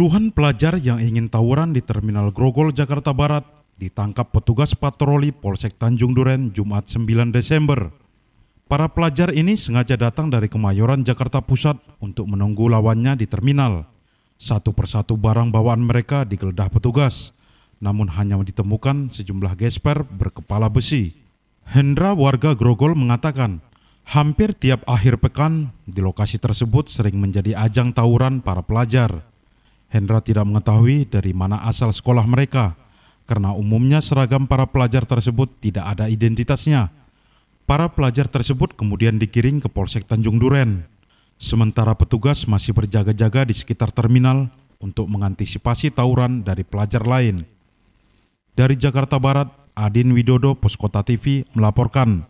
Puluhan pelajar yang ingin tawuran di Terminal Grogol, Jakarta Barat ditangkap petugas patroli Polsek Tanjung Duren Jumat 9 Desember. Para pelajar ini sengaja datang dari Kemayoran, Jakarta Pusat untuk menunggu lawannya di terminal. Satu persatu barang bawaan mereka digeledah petugas, namun hanya ditemukan sejumlah gesper berkepala besi. Hendra warga Grogol mengatakan, hampir tiap akhir pekan di lokasi tersebut sering menjadi ajang tawuran para pelajar. Hendra tidak mengetahui dari mana asal sekolah mereka, karena umumnya seragam para pelajar tersebut tidak ada identitasnya. Para pelajar tersebut kemudian dikirim ke Polsek Tanjung Duren. Sementara petugas masih berjaga-jaga di sekitar terminal untuk mengantisipasi tawuran dari pelajar lain. Dari Jakarta Barat, Adin Widodo, Poskota TV, melaporkan.